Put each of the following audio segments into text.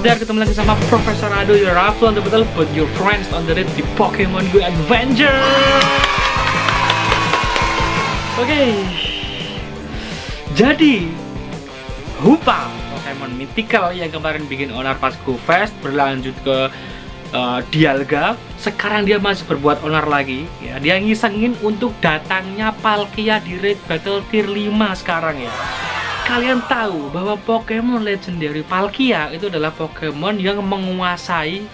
there ketemu lagi sama Profesor Ado your Raffle on the battle put your friends on the red di Pokemon Go Adventure. Oke. Jadi Hupa Pokemon mythical yang kemarin bikin owner pas Go Fest berlanjut ke uh, Dialga. Sekarang dia masih berbuat owner lagi. Ya dia ngisengin untuk datangnya Palkia di raid battle tier 5 sekarang ya kalian tahu bahwa Pokemon legendary Palkia itu adalah Pokemon yang menguasai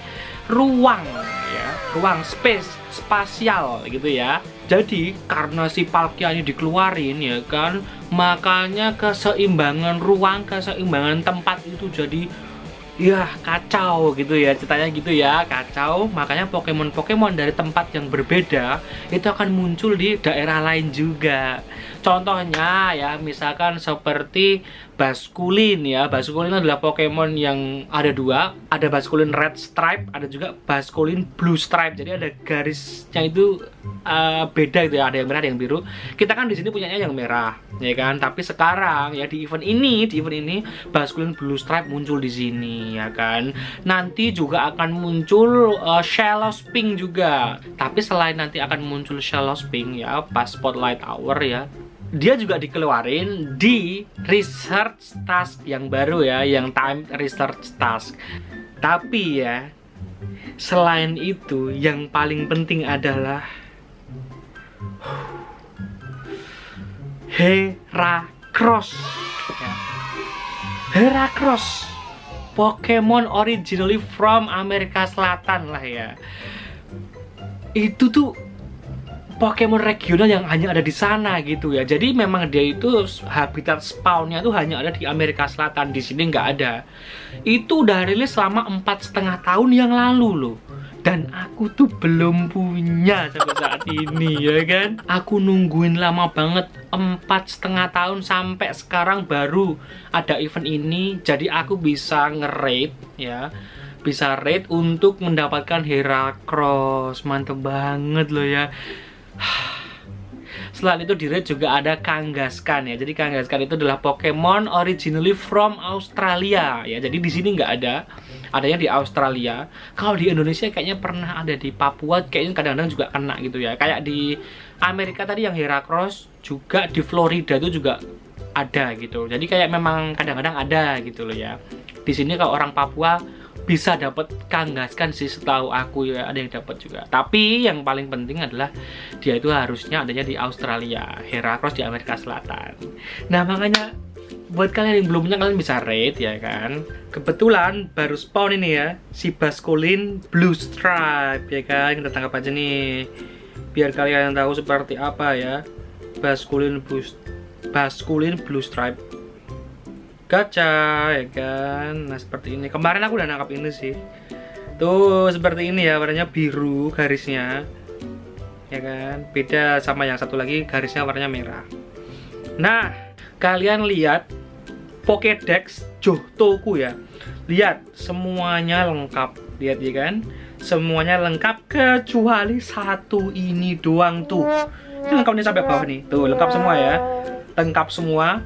ruang ya ruang space spasial gitu ya. Jadi karena si Palkia ini dikeluarin ya kan makanya keseimbangan ruang keseimbangan tempat itu jadi ya kacau gitu ya ceritanya gitu ya kacau. Makanya Pokemon-Pokemon dari tempat yang berbeda itu akan muncul di daerah lain juga contohnya ya misalkan seperti Basculin ya. Basculin adalah Pokemon yang ada dua. Ada Basculin Red Stripe ada juga Basculin Blue Stripe. Jadi ada garisnya itu uh, beda gitu ya. Ada yang merah ada yang biru. Kita kan di sini punyanya yang merah ya kan? Tapi sekarang ya di event ini di event ini Basculin Blue Stripe muncul di sini ya kan? Nanti juga akan muncul uh, Shallow Spring juga. Tapi selain nanti akan muncul Shallow Spring ya pas Spotlight Hour ya dia juga dikeluarin di research task yang baru ya, yang time research task. Tapi ya, selain itu yang paling penting adalah Heracross. Ya. Heracross. Pokemon originally from Amerika Selatan lah ya. Itu tuh Pokemon regional yang hanya ada di sana gitu ya. Jadi memang dia itu habitat spawnnya tuh hanya ada di Amerika Selatan. Di sini nggak ada. Itu udah rilis selama empat setengah tahun yang lalu loh. Dan aku tuh belum punya sampai saat ini ya kan. Aku nungguin lama banget empat setengah tahun sampai sekarang baru ada event ini. Jadi aku bisa nge ya bisa raid untuk mendapatkan Heracross mantep banget loh ya Selain itu di raid juga ada Kangaskhan ya. Jadi Kangaskhan itu adalah Pokemon originally from Australia ya. Jadi di sini nggak ada, adanya di Australia. Kalau di Indonesia kayaknya pernah ada di Papua, kayaknya kadang-kadang juga kena gitu ya. Kayak di Amerika tadi yang Heracross, juga di Florida itu juga ada gitu. Jadi kayak memang kadang-kadang ada gitu loh ya. Di sini kalau orang Papua bisa dapat kangaskan sih setahu aku ya ada yang dapat juga. Tapi yang paling penting adalah dia itu harusnya adanya di Australia Heracross di Amerika Selatan. Nah makanya buat kalian yang belum punya kalian bisa rate ya kan. Kebetulan baru spawn ini ya si Basculin Blue Stripe ya kan. Kita tangkap aja nih biar kalian tahu seperti apa ya. Basculin Blue Basculin Blue Stripe gacha ya kan? Nah seperti ini. Kemarin aku udah nangkap ini sih. Tuh seperti ini ya warnanya biru garisnya. Ya kan? Beda sama yang satu lagi garisnya warnanya merah. Nah kalian lihat Pokédex Johtoku ya. Lihat semuanya lengkap. Lihat ya kan? Semuanya lengkap kecuali satu ini doang tuh. Ini lengkapnya sampai bawah nih. Tuh lengkap semua ya. Lengkap semua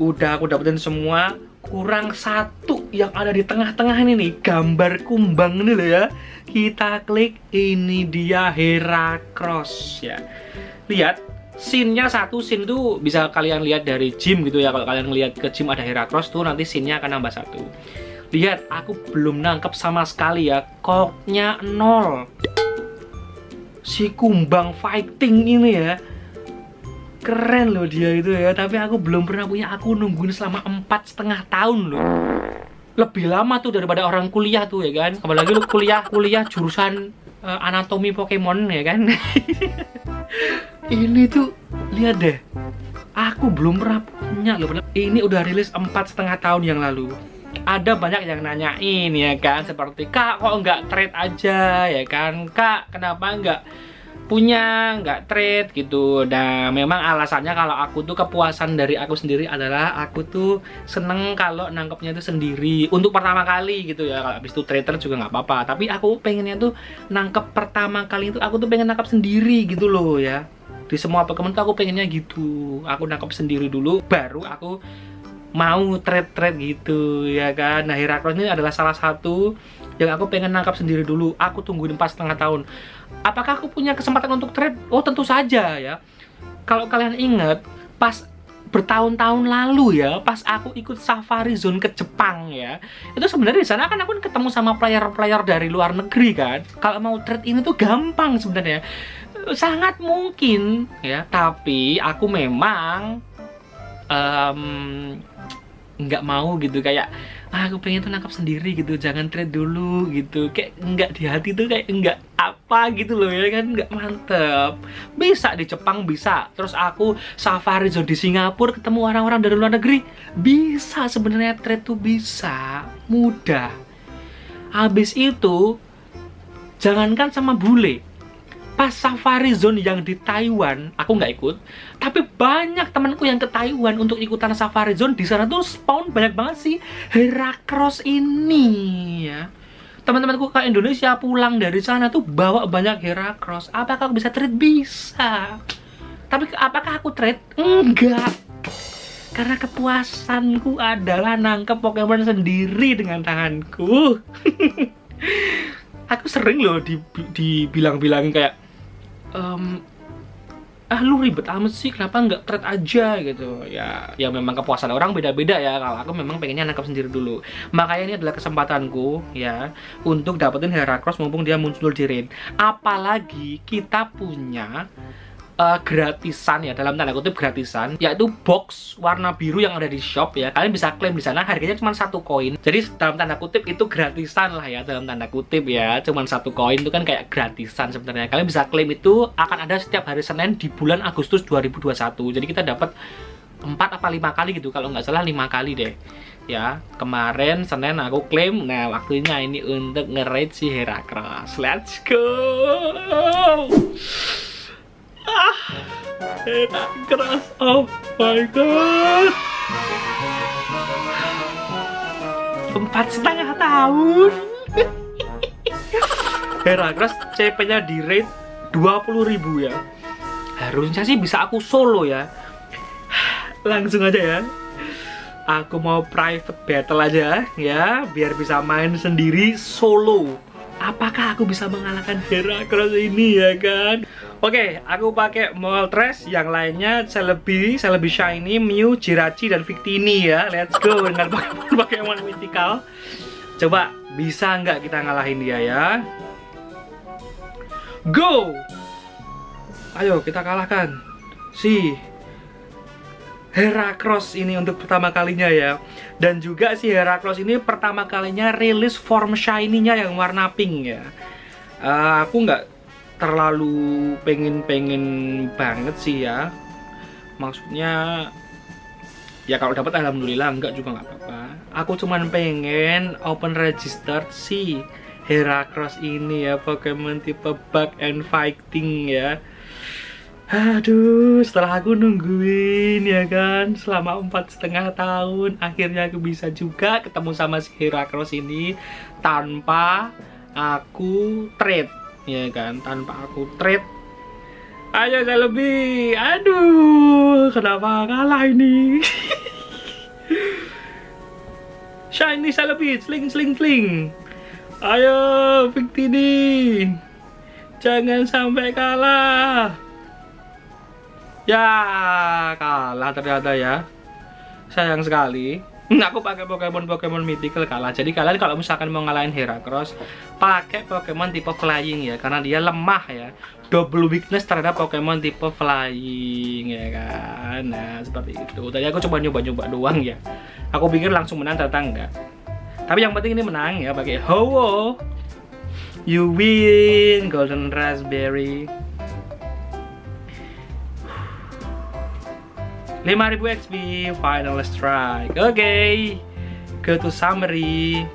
udah aku dapetin semua kurang satu yang ada di tengah-tengah ini nih. Gambar kumbang ini loh ya. Kita klik ini dia Heracross ya. Lihat scene-nya satu scene tuh bisa kalian lihat dari gym gitu ya. Kalau kalian lihat ke gym ada Heracross tuh nanti scene-nya akan nambah satu. Lihat aku belum nangkep sama sekali ya. Koknya nol. Si kumbang fighting ini ya keren loh dia itu ya tapi aku belum pernah punya aku nungguin selama empat setengah tahun loh. Lebih lama tuh daripada orang kuliah tuh ya kan apalagi lu kuliah kuliah jurusan uh, anatomi Pokemon ya kan. Ini tuh lihat deh aku belum pernah punya loh. Ini udah rilis empat setengah tahun yang lalu. Ada banyak yang nanyain ya kan seperti kak kok nggak trade aja ya kan? Kak kenapa nggak punya nggak trade gitu. Dan memang alasannya kalau aku tuh kepuasan dari aku sendiri adalah aku tuh seneng kalau nangkepnya itu sendiri. Untuk pertama kali gitu ya kalau habis itu trader juga nggak apa-apa. Tapi aku pengennya tuh nangkep pertama kali itu aku tuh pengen nangkep sendiri gitu loh ya. Di semua Pokemon tuh aku pengennya gitu. Aku nangkep sendiri dulu baru aku mau trade-trade gitu ya kan. Nah Heracross ini adalah salah satu yang aku pengen nangkap sendiri dulu. Aku tungguin empat setengah tahun apakah aku punya kesempatan untuk trade? Oh tentu saja ya. Kalau kalian ingat pas bertahun-tahun lalu ya pas aku ikut safari zone ke Jepang ya itu sebenarnya di sana kan aku ketemu sama player-player dari luar negeri kan. Kalau mau trade ini tuh gampang sebenarnya. Sangat mungkin ya tapi aku memang um, nggak mau gitu. Kayak ah, aku pengen tuh nangkap sendiri gitu jangan trade dulu gitu. Kayak nggak di hati tuh kayak nggak apa gitu loh ya kan nggak mantep. Bisa di Jepang bisa. Terus aku safari zone di Singapura ketemu orang-orang dari luar negeri. Bisa sebenarnya trade tuh bisa. Mudah. Habis itu jangankan sama bule pas safari zone yang di Taiwan aku nggak ikut. Tapi banyak temanku yang ke Taiwan untuk ikutan safari zone. Di sana tuh spawn banyak banget sih Heracross ini ya. Teman-temanku ke Indonesia pulang dari sana tuh bawa banyak Heracross apakah aku bisa trade? Bisa. Tapi apakah aku trade? Enggak. Karena kepuasanku adalah nangkep Pokemon sendiri dengan tanganku. Aku sering loh dibilang-bilang kayak um, ah lu ribet amat sih kenapa nggak trade aja gitu? Ya ya memang kepuasan orang beda-beda ya. Kalau aku memang pengennya nangkap sendiri dulu. Makanya ini adalah kesempatanku ya untuk dapetin Heracross mumpung dia muncul di raid. Apalagi kita punya uh, gratisan ya dalam tanda kutip gratisan yaitu box warna biru yang ada di shop ya. Kalian bisa klaim di sana harganya cuma satu koin. Jadi dalam tanda kutip itu gratisan lah ya dalam tanda kutip ya. Cuma satu koin itu kan kayak gratisan sebenarnya. Kalian bisa klaim itu akan ada setiap hari Senin di bulan Agustus 2021 jadi kita dapat empat apa lima kali gitu kalau nggak salah lima kali deh. Ya kemarin Senin aku klaim nah waktunya ini untuk nge si Heracross let's go ah enak keras. Oh my god. Empat setengah tahun. Heracross CP nya di rate 20.000 ya. Harusnya sih bisa aku solo ya. Langsung aja ya. Aku mau private battle aja ya biar bisa main sendiri solo. Apakah aku bisa mengalahkan Heracross ini ya kan Oke, aku pakai Moltres, yang lainnya Celebi, Celebi Shiny, Mew, Jirachi, dan Victini ya. Let's go dengan Pokemon mythical. Coba bisa nggak kita ngalahin dia ya? Go! Ayo kita kalahkan si Heracross ini untuk pertama kalinya ya. Dan juga si Heracross ini pertama kalinya rilis form shiny-nya yang warna pink ya. Uh, aku nggak terlalu pengen-pengen banget sih ya. Maksudnya ya kalau dapat alhamdulillah enggak juga nggak apa-apa. Aku cuman pengen open register si Heracross ini ya Pokemon tipe bug and fighting ya. Aduh, setelah aku nungguin ya kan selama empat setengah tahun, akhirnya aku bisa juga ketemu sama si Heracross ini tanpa aku trade ya kan tanpa aku trade ayo saya lebih. Aduh kenapa kalah ini? Shiny saya lebih. Sling sling sling. Ayo Victini jangan sampai kalah. Ya kalah ternyata ya. Sayang sekali aku pakai Pokemon Pokemon mythical kalah. Jadi kalian kalau misalkan mau ngalahin Heracross, pakai Pokemon tipe flying ya, karena dia lemah ya. Double weakness terhadap Pokemon tipe flying ya kan. Nah, seperti itu. Tadi aku coba nyoba-nyoba doang ya. Aku pikir langsung menang ternyata enggak. Tapi yang penting ini menang ya pakai Ho-Oh. You win Golden Raspberry. 5000 XP final strike. Oke. Okay. go to summary.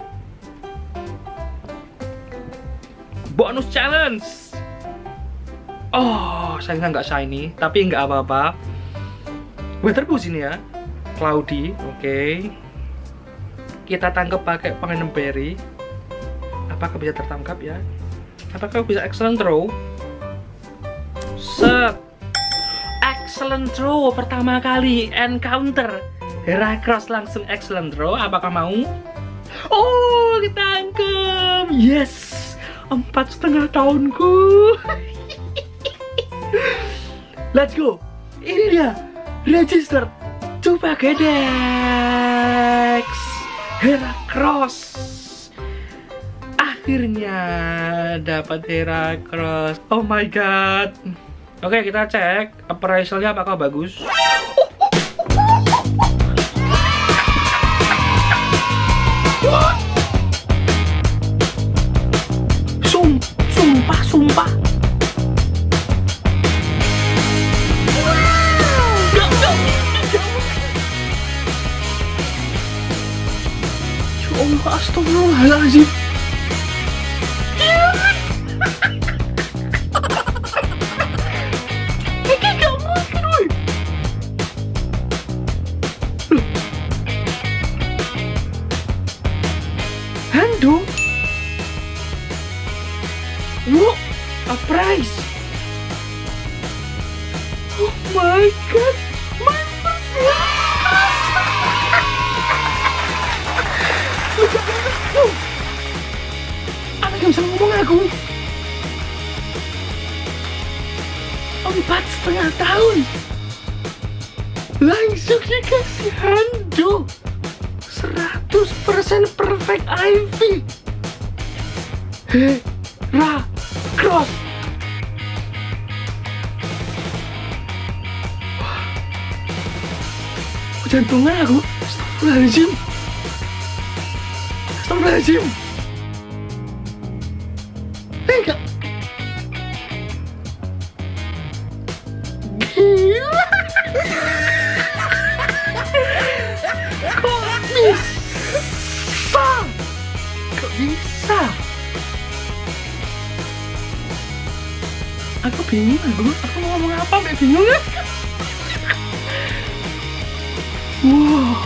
Bonus challenge. Oh sayangnya nggak shiny tapi nggak apa-apa. Weather boost ini ya. Cloudy oke. Okay. kita tangkap pakai pengenem berry. Apakah bisa tertangkap ya? Apakah bisa excellent throw? Set excellent throw pertama kali encounter. Heracross langsung excellent bro apakah mau? Oh ketangkep yes. Empat setengah tahunku. Let's go. Ini dia register. Coba gedex. Heracross akhirnya dapat Heracross oh my god oke kita cek appraisalnya apakah bagus Sum, sumpah, sumpah. Ya astagfirullahaladzim. Handuk! 100% perfect IV Hera Cross Wah. Jantungan aku Astagfirullahaladzim Astagfirullahaladzim bingung ya? Wow,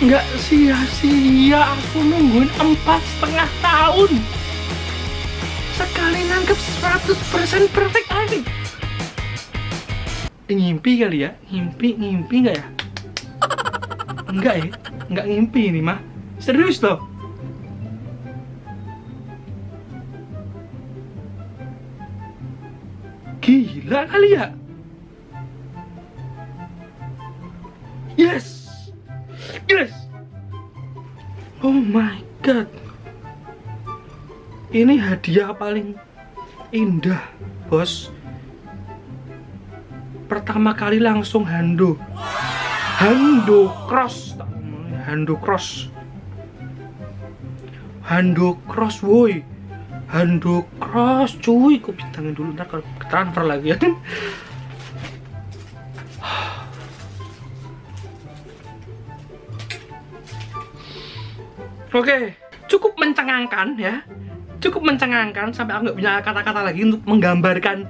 nggak sia-sia aku nungguin empat setengah tahun. Sekali nangkep 100% perfect ID. Ngimpi kali ya? Ngimpi, ngimpi nggak ya? Enggak ya? Enggak ngimpi ini mah. Serius loh. Gila kali ya? Yes. Yes. Oh my god. Ini hadiah paling indah, Bos. Pertama kali langsung hando. Hando cross. Hando cross. Hando cross, woi. Hando cross, cuy. Kok bintangin dulu ntar kalau transfer lagi ya. Oke, cukup mencengangkan ya. Cukup mencengangkan sampai aku nggak punya kata-kata lagi untuk menggambarkan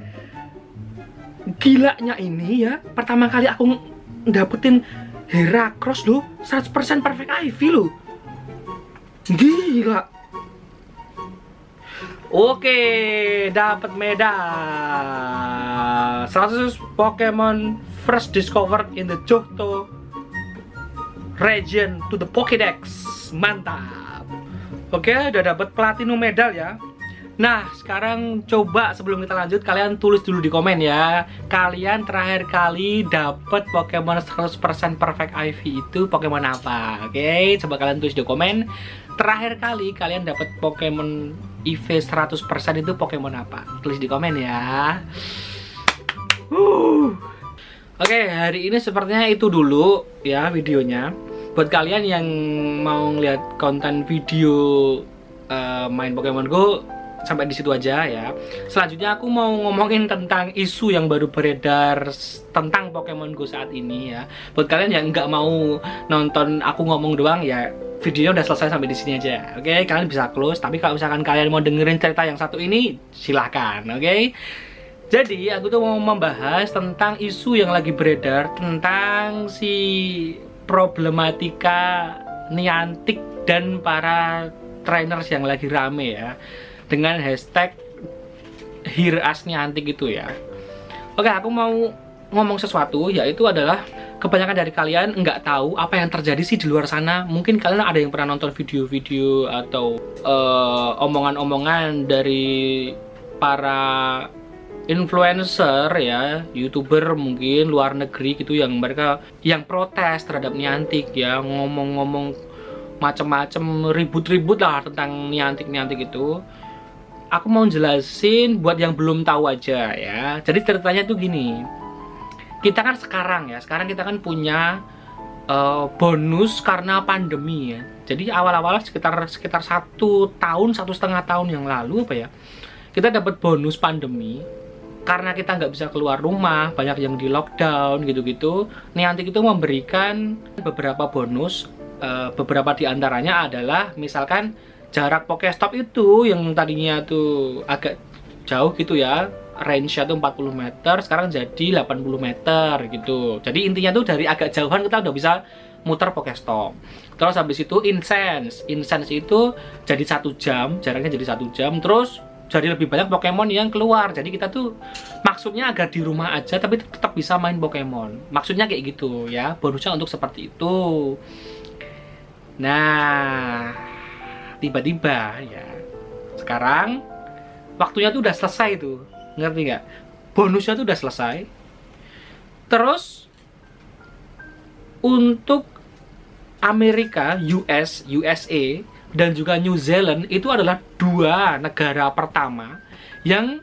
gilanya ini ya. Pertama kali aku dapetin Heracross loh, 100% perfect IV loh. Gila. Oke, dapat medal. 100 Pokemon first discovered in the Johto region to the Pokédex. Mantap. Oke, udah dapat platinum medal ya. Nah, sekarang coba sebelum kita lanjut kalian tulis dulu di komen ya. Kalian terakhir kali dapat Pokemon 100% perfect IV itu Pokemon apa? Oke, coba kalian tulis di komen. Terakhir kali kalian dapat Pokemon IV 100% itu Pokemon apa? Tulis di komen ya. Uh. Oke, hari ini sepertinya itu dulu ya videonya. Buat kalian yang mau ngeliat konten video uh, main Pokemon Go, sampai di situ aja ya. Selanjutnya aku mau ngomongin tentang isu yang baru beredar tentang Pokemon Go saat ini ya. Buat kalian yang nggak mau nonton aku ngomong doang ya, videonya udah selesai sampai di sini aja. Oke, kalian bisa close. Tapi kalau misalkan kalian mau dengerin cerita yang satu ini, silahkan. Oke. Jadi aku tuh mau membahas tentang isu yang lagi beredar tentang si problematika Niantic dan para trainers yang lagi rame ya dengan hashtag Hear Us Niantic itu ya. Oke, aku mau ngomong sesuatu yaitu adalah kebanyakan dari kalian nggak tahu apa yang terjadi sih di luar sana. Mungkin kalian ada yang pernah nonton video-video atau uh, omongan-omongan dari para influencer ya, youtuber mungkin luar negeri gitu yang mereka yang protes terhadap Niantic ya, ngomong-ngomong macam-macam ribut-ribut lah tentang Niantic-Niantic itu. Aku mau jelasin buat yang belum tahu aja ya. Jadi ceritanya tuh gini kita kan sekarang ya sekarang kita kan punya uh, bonus karena pandemi ya. Jadi awal-awal sekitar sekitar satu tahun satu setengah tahun yang lalu apa ya kita dapat bonus pandemi karena kita nggak bisa keluar rumah banyak yang di lockdown gitu-gitu. Niantic itu memberikan beberapa bonus uh, beberapa di antaranya adalah misalkan jarak Pokestop itu yang tadinya tuh agak jauh gitu ya range-nya tuh 40 meter sekarang jadi 80 meter gitu. Jadi intinya tuh dari agak jauhan kita udah bisa muter Pokestop terus habis itu incense. Incense itu jadi satu jam jaraknya jadi satu jam. Terus jadi lebih banyak Pokemon yang keluar. Jadi kita tuh maksudnya agar di rumah aja tapi tetap bisa main Pokemon. Maksudnya kayak gitu ya. Bonusnya untuk seperti itu. Nah tiba-tiba ya. Sekarang waktunya tuh udah selesai tuh ngerti nggak bonusnya tuh udah selesai terus untuk Amerika US USA dan juga New Zealand itu adalah dua negara pertama yang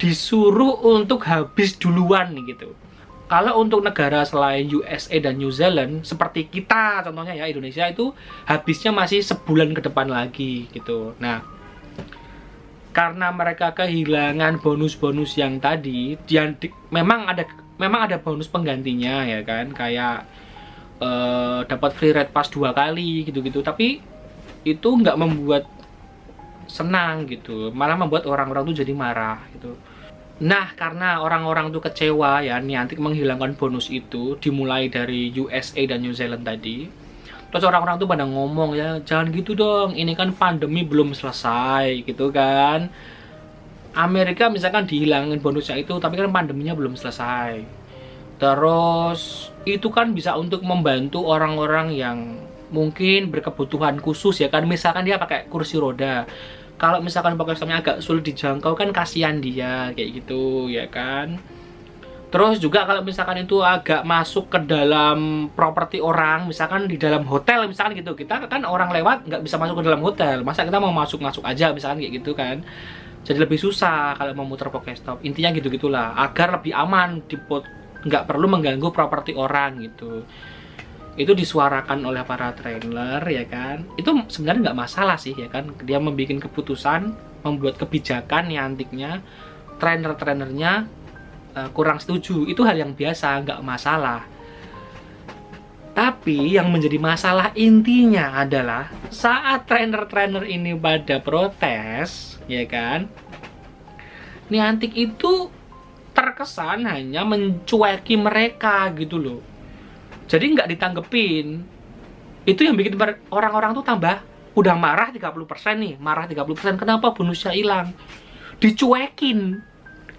disuruh untuk habis duluan gitu. Kalau untuk negara selain USA dan New Zealand seperti kita contohnya ya Indonesia itu habisnya masih sebulan ke depan lagi gitu. Nah, karena mereka kehilangan bonus-bonus yang tadi yang di, memang ada memang ada bonus penggantinya ya kan? Kayak uh, dapat free rate pass dua kali gitu-gitu. Tapi itu nggak membuat senang gitu. Malah membuat orang-orang tuh jadi marah gitu. Nah karena orang-orang tuh kecewa ya. Niantic menghilangkan bonus itu dimulai dari USA dan New Zealand tadi terus orang-orang tuh pada ngomong ya jangan gitu dong ini kan pandemi belum selesai gitu kan. Amerika misalkan dihilangin bonusnya itu tapi kan pandeminya belum selesai. Terus itu kan bisa untuk membantu orang-orang yang mungkin berkebutuhan khusus ya kan. Misalkan dia pakai kursi roda. Kalau misalkan pakai agak sulit dijangkau kan kasihan dia kayak gitu ya kan Terus juga kalau misalkan itu agak masuk ke dalam properti orang, misalkan di dalam hotel misalkan gitu, kita kan orang lewat nggak bisa masuk ke dalam hotel, masa kita mau masuk-masuk aja misalkan kayak gitu kan. Jadi lebih susah kalau mau muter Pokestop. Intinya gitu-gitulah, agar lebih aman, nggak perlu mengganggu properti orang gitu. Itu disuarakan oleh para trainer ya kan. Itu sebenarnya nggak masalah sih ya kan. Dia membuat keputusan, membuat kebijakan antiknya, trainer-trainernya uh, kurang setuju. Itu hal yang biasa nggak masalah. Tapi yang menjadi masalah intinya adalah saat trainer-trainer ini pada protes ya kan? Niantic itu terkesan hanya mencueki mereka gitu loh. Jadi nggak ditanggepin. Itu yang bikin orang-orang tuh tambah udah marah 30% nih marah 30% kenapa bonusnya hilang? Dicuekin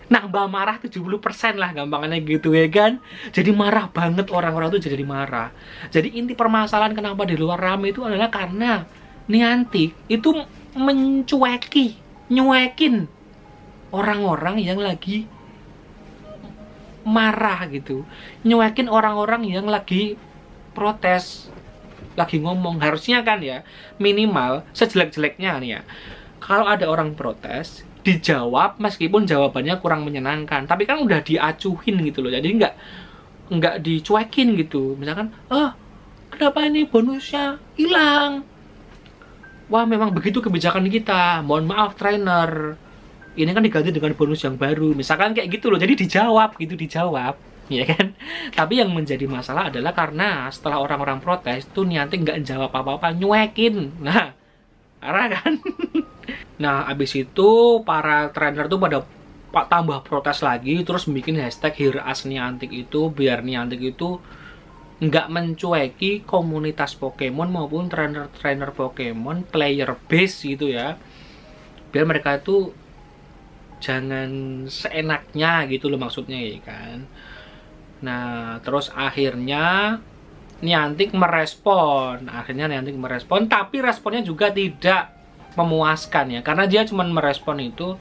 nambah marah 70% lah gampangannya gitu ya kan. Jadi marah banget orang-orang tuh jadi marah. Jadi inti permasalahan kenapa di luar rame itu adalah karena Niantic itu mencueki nyuekin orang-orang yang lagi marah gitu. Nyuekin orang-orang yang lagi protes lagi ngomong. Harusnya kan ya minimal sejelek-jeleknya nih ya. Kalau ada orang protes dijawab meskipun jawabannya kurang menyenangkan. Tapi kan udah diacuhin gitu loh. Jadi nggak nggak dicuekin gitu. Misalkan oh kenapa ini bonusnya hilang? Wah memang begitu kebijakan kita. Mohon maaf trainer. Ini kan diganti dengan bonus yang baru. Misalkan kayak gitu loh. Jadi dijawab gitu dijawab. Ya kan? Tapi yang menjadi masalah adalah karena setelah orang-orang protes tuh niatnya nggak jawab apa-apa nyuekin. Nah arah kan Nah, abis itu para trainer tuh pada tambah protes lagi, terus bikin hashtag Here As Niantic itu, biar Niantic itu nggak mencueki komunitas Pokemon maupun trainer-trainer Pokemon, player base gitu ya. Biar mereka itu jangan seenaknya gitu loh maksudnya ya kan. Nah, terus akhirnya Niantic merespon. Akhirnya Niantic merespon, tapi responnya juga tidak memuaskan ya. Karena dia cuma merespon itu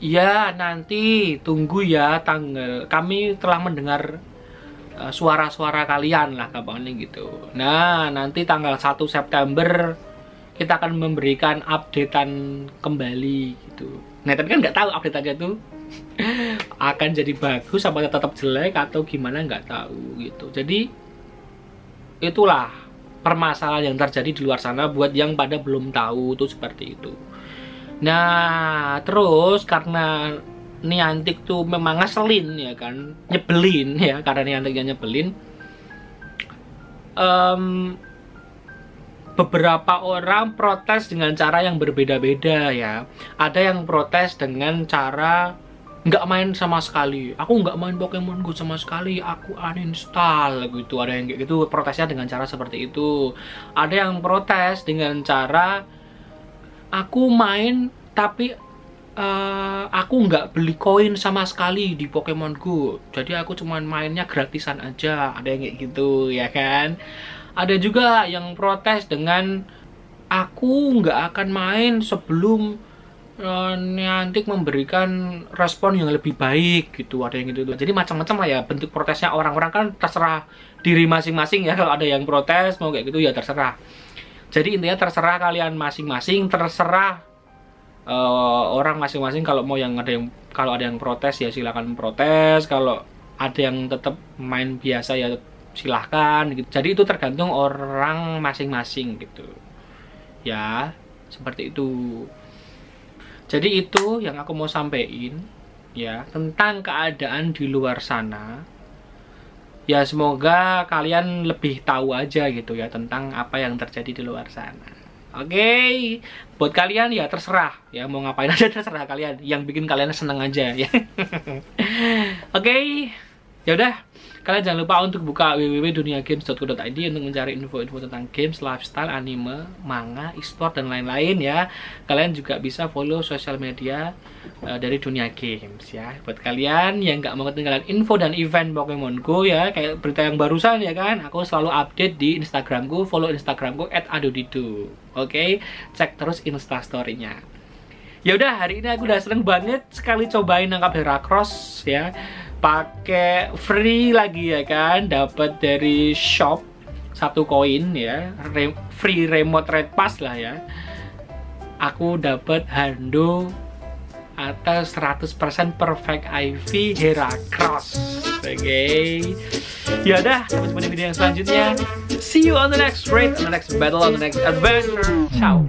ya nanti tunggu ya tanggal kami telah mendengar eh, suara-suara uh, kalian lah kabarnya gitu. Nah, nanti tanggal 1 September kita akan memberikan updatean kembali gitu. Nah, tapi kan nggak tahu update aja tuh akan jadi bagus apa tetap jelek atau gimana nggak tahu gitu. Jadi itulah permasalahan yang terjadi di luar sana buat yang pada belum tahu tuh seperti itu. Nah, terus karena Niantic tuh memang ngeselin ya kan, nyebelin ya karena Nianticnya nyebelin. Um, beberapa orang protes dengan cara yang berbeda-beda ya. Ada yang protes dengan cara nggak main sama sekali. Aku nggak main Pokemon Go sama sekali. Aku uninstall gitu. Ada yang kayak gitu protesnya dengan cara seperti itu. Ada yang protes dengan cara aku main tapi uh, aku nggak beli koin sama sekali di Pokemon Go. Jadi aku cuma mainnya gratisan aja. Ada yang kayak gitu ya kan. Ada juga yang protes dengan aku nggak akan main sebelum uh, memberikan respon yang lebih baik gitu ada yang gitu jadi macam-macam lah ya bentuk protesnya. Orang-orang kan terserah diri masing-masing ya kalau ada yang protes mau kayak gitu ya terserah. Jadi intinya terserah kalian masing-masing terserah uh, orang masing-masing kalau mau yang ada yang kalau ada yang protes ya silakan protes. Kalau ada yang tetap main biasa ya silahkan gitu. Jadi itu tergantung orang masing-masing gitu. Ya seperti itu jadi itu yang aku mau sampaikan ya tentang keadaan di luar sana. Ya semoga kalian lebih tahu aja gitu ya tentang apa yang terjadi di luar sana. Oke, okay. buat kalian ya terserah ya mau ngapain aja terserah kalian. Yang bikin kalian seneng aja ya. Oke, okay. ya udah Kalian jangan lupa untuk buka www.duniagames.co.id untuk mencari info-info tentang games, lifestyle, anime, manga, e-sport, dan lain-lain ya. Kalian juga bisa follow sosial media uh, dari Dunia Games ya. Buat kalian yang nggak mau ketinggalan info dan event Pokemon Go ya, kayak berita yang barusan ya kan, aku selalu update di Instagramku, follow Instagramku @adodidu. Oke, okay? cek terus instastorynya. Ya udah hari ini aku udah seneng banget sekali cobain nangkap Heracross ya pakai free lagi ya kan dapat dari shop satu koin ya Re free remote red pass lah ya. Aku dapat hando atas 100% perfect IV Heracross oke. Okay. ya udah sampai jumpa di video yang selanjutnya. See you on the next raid on the next battle on the next adventure. Ciao